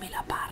mais là-bas,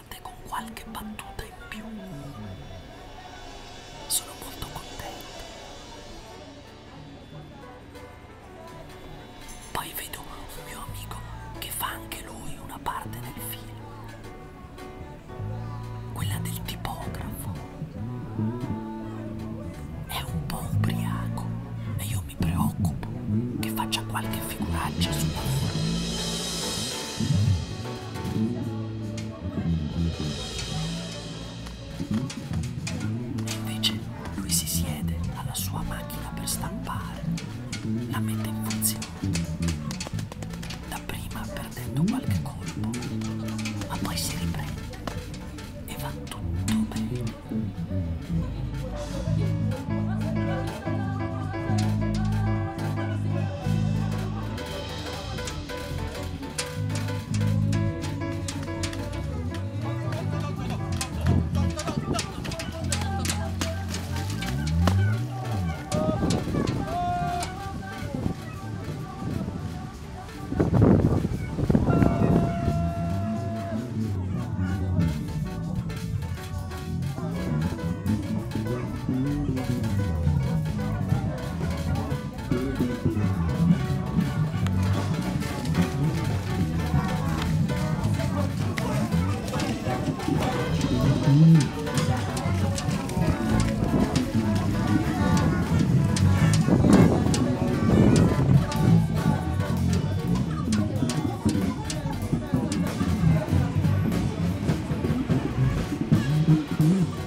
Música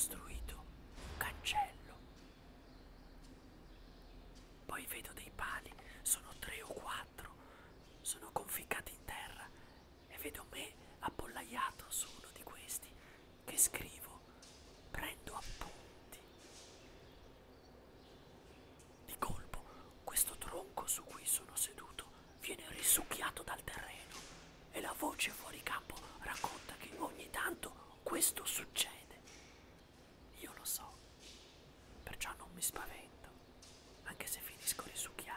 costruito un cancello. Poi vedo dei pali, sono tre o quattro, sono conficcati in terra e vedo me appollaiato su uno di questi che scrivo, prendo appunti. Di colpo questo tronco su cui sono seduto viene risucchiato dal terreno e la voce fuori campo racconta che ogni tanto questo succede. mi spavento, anche se finiscono risucchiando.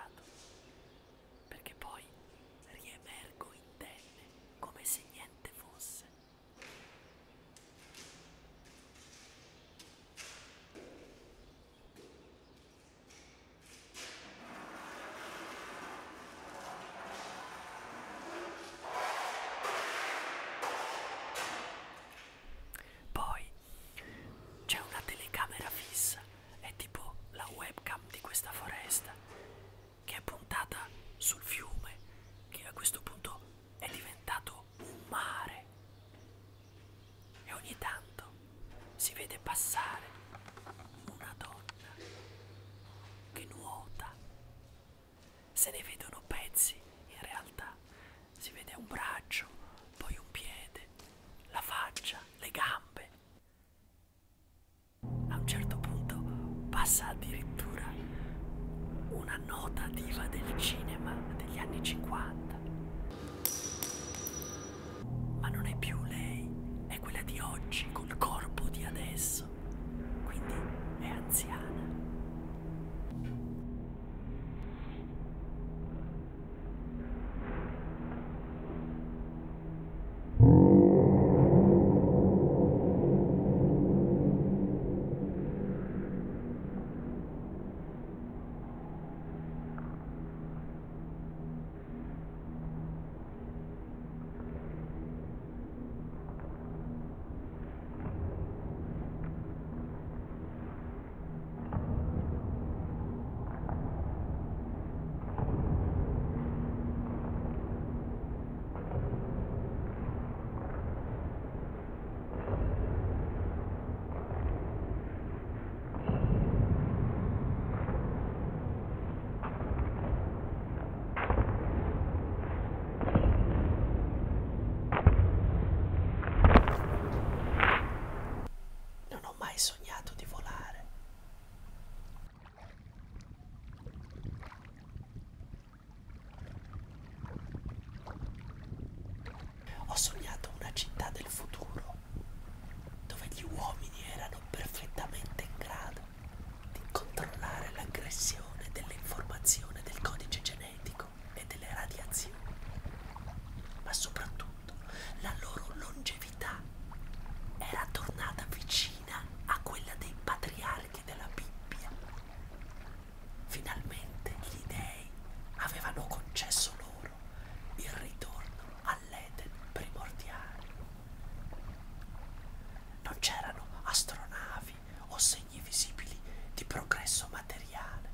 di progresso materiale.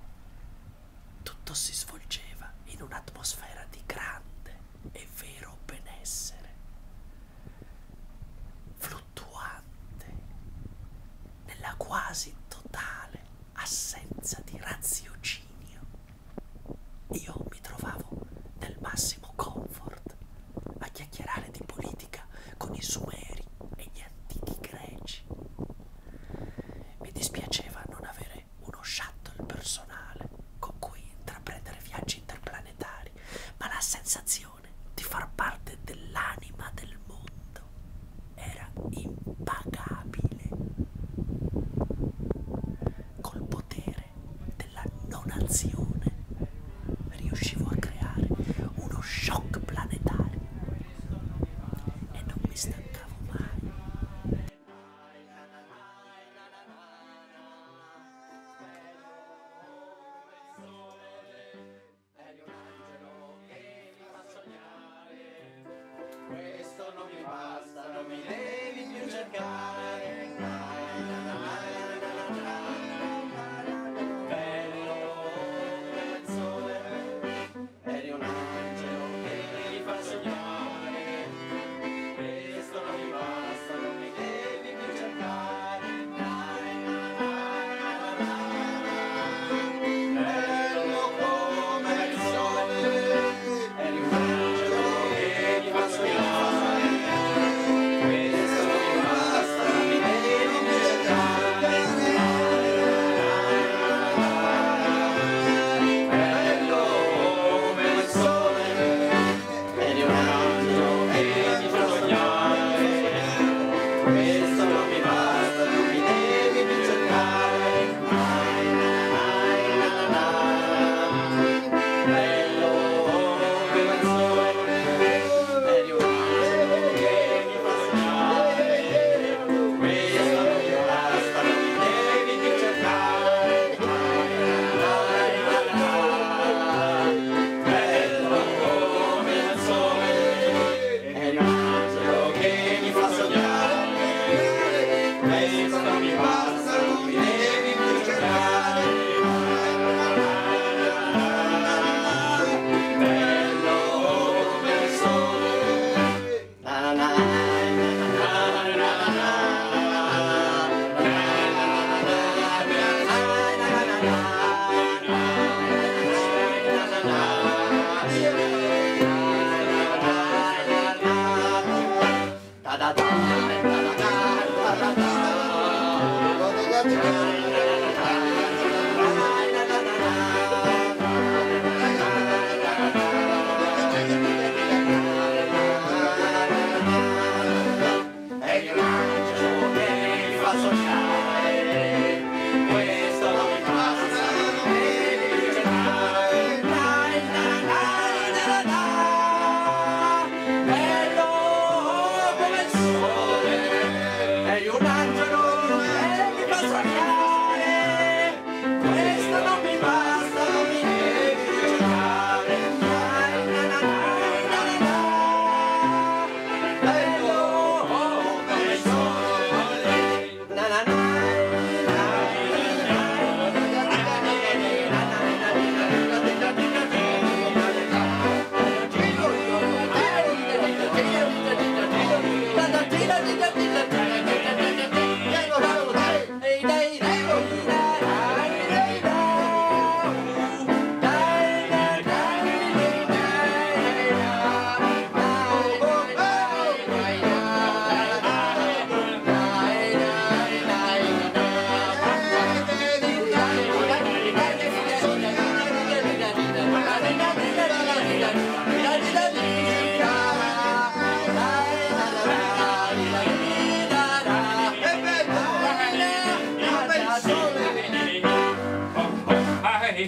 Tutto si svolgeva in un'atmosfera di grande e vero benessere, fluttuante nella quasi totale assenza di razionalità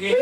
un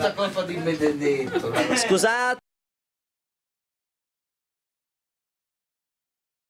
tarantella. colpa di Benedetto. Scusate,